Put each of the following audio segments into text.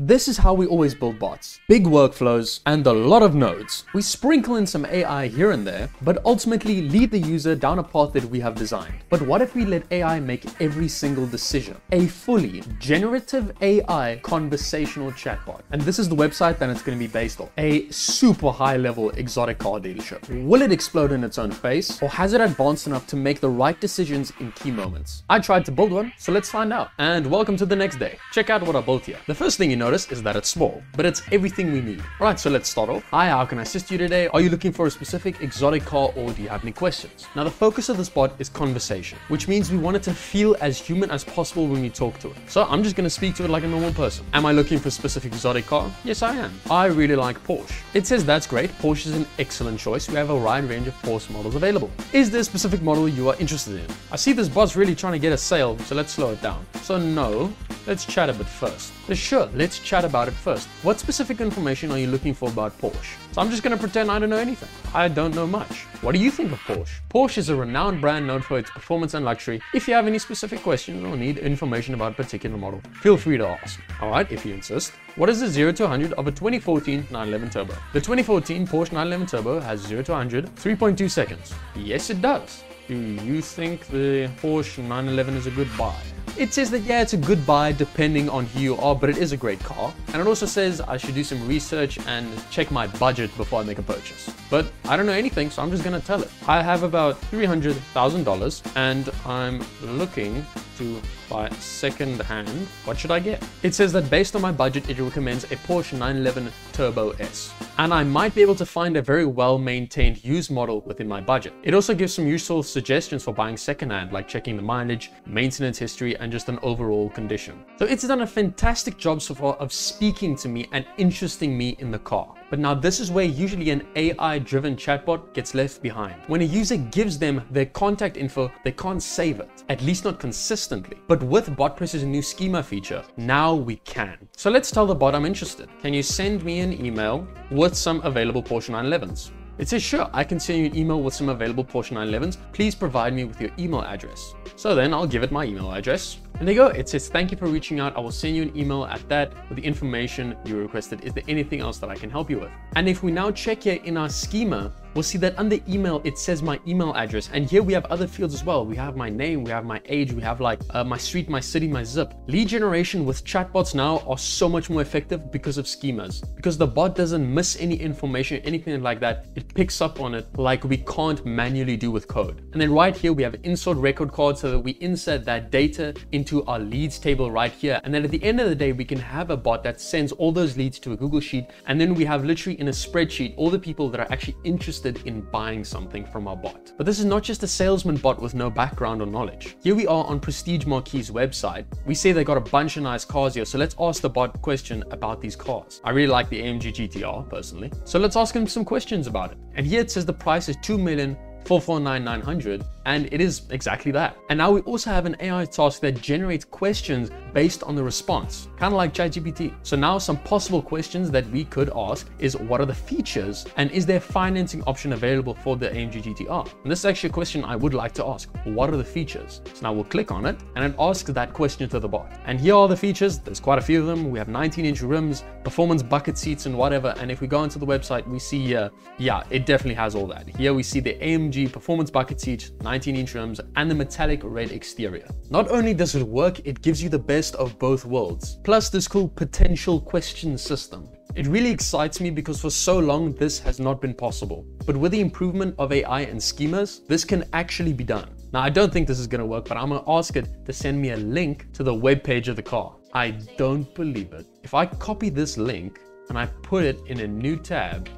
This is how we always build bots. Big workflows and a lot of nodes. We sprinkle in some AI here and there, but ultimately lead the user down a path that we have designed. But what if we let AI make every single decision? A fully generative AI conversational chatbot. And this is the website that it's going to be based on. A super high level exotic car dealership. Will it explode in its own face or has it advanced enough to make the right decisions in key moments? I tried to build one, so let's find out. And welcome to the next day. Check out what I built here. The first thing you know notice is that it's small, but it's everything we need. Right, so let's start off. Hi, how can I assist you today? Are you looking for a specific exotic car or do you have any questions? Now, the focus of this bot is conversation, which means we want it to feel as human as possible when we talk to it. So I'm just gonna speak to it like a normal person. Am I looking for a specific exotic car? Yes, I am. I really like Porsche. It says that's great. Porsche is an excellent choice. We have a wide range of Porsche models available. Is there a specific model you are interested in? I see this bot's really trying to get a sale, so let's slow it down. So no, let's chat a bit first. Sure, let's chat about it first. What specific information are you looking for about Porsche? So I'm just to pretend I don't know anything. I don't know much. What do you think of Porsche? Porsche is a renowned brand known for its performance and luxury. If you have any specific questions or need information about a particular model, feel free to ask. Alright, if you insist. What is the 0 to 100 of a 2014 911 Turbo? The 2014 Porsche 911 Turbo has 0 to 100 3.2 seconds. Yes, it does. Do you think the Porsche 911 is a good buy? It says that yeah, it's a good buy depending on who you are, but it is a great car. And it also says I should do some research and check my budget before I make a purchase. But I don't know anything, so I'm just gonna tell it. I have about $300,000 and I'm looking to buy second hand. What should I get? It says that based on my budget, it recommends a Porsche 911 Turbo S. And I might be able to find a very well maintained used model within my budget. It also gives some useful suggestions for buying secondhand, like checking the mileage, maintenance history, and just an overall condition. So it's done a fantastic job so far of speaking to me and interesting me in the car. But now this is where usually an AI driven chatbot gets left behind. When a user gives them their contact info, they can't save it, at least not consistently. But with BotPress's new schema feature, now we can. So let's tell the bot I'm interested. Can you send me an email with some available Porsche 911s? It says, sure, I can send you an email with some available Porsche 911s. Please provide me with your email address. So then I'll give it my email address. And there you go. It says, thank you for reaching out. I will send you an email at that with the information you requested. Is there anything else that I can help you with? And if we now check here in our schema, we'll see that under email, it says my email address. And here we have other fields as well. We have my name, we have my age, we have like uh, my street, my city, my zip. Lead generation with chatbots now are so much more effective because of schemas. Because the bot doesn't miss any information, anything like that. It picks up on it like we can't manually do with code. And then right here, we have insert record card so that we insert that data into into our leads table right here. And then at the end of the day, we can have a bot that sends all those leads to a Google Sheet. And then we have literally in a spreadsheet, all the people that are actually interested in buying something from our bot. But this is not just a salesman bot with no background or knowledge. Here we are on Prestige Marquee's website. We say they got a bunch of nice cars here. So let's ask the bot question about these cars. I really like the AMG GTR personally. So let's ask him some questions about it. And here it says the price is 2 million 449,900 and it is exactly that. And now we also have an AI task that generates questions based on the response, kind of like ChatGPT. So now some possible questions that we could ask is what are the features and is there financing option available for the AMG GTR? And this is actually a question I would like to ask. What are the features? So now we'll click on it and it asks that question to the bot. And here are the features. There's quite a few of them. We have 19 inch rims, performance bucket seats and whatever. And if we go into the website, we see here, yeah, it definitely has all that. Here we see the AMG performance bucket seats, 19 inch rims and the metallic red exterior. Not only does it work, it gives you the best of both worlds, plus this cool potential question system. It really excites me because for so long this has not been possible. But with the improvement of AI and schemas, this can actually be done. Now I don't think this is gonna work, but I'm gonna ask it to send me a link to the web page of the car. I don't believe it. If I copy this link and I put it in a new tab,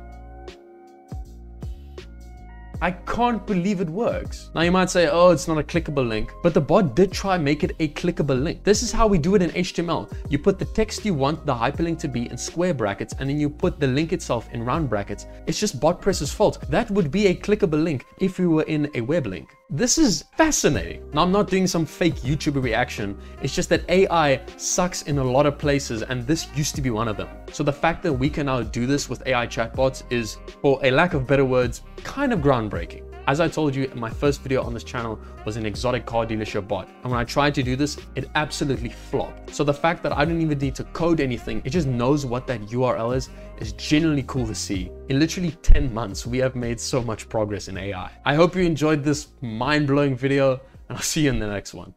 I can't believe it works. Now you might say, oh, it's not a clickable link, but the bot did try make it a clickable link. This is how we do it in HTML. You put the text you want the hyperlink to be in square brackets, and then you put the link itself in round brackets. It's just BotPress's fault. That would be a clickable link if we were in a web link. This is fascinating. Now, I'm not doing some fake YouTube reaction. It's just that AI sucks in a lot of places, and this used to be one of them. So the fact that we can now do this with AI chatbots is, for a lack of better words, kind of groundbreaking. As I told you, my first video on this channel was an exotic car dealership bot. And when I tried to do this, it absolutely flopped. So the fact that I don't even need to code anything, it just knows what that URL is, is genuinely cool to see. In literally 10 months, we have made so much progress in AI. I hope you enjoyed this mind-blowing video and I'll see you in the next one.